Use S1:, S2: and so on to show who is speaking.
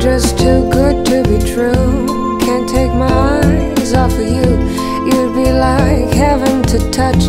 S1: Just too good to be true. Can't take my eyes off of you. You'd be like heaven to touch.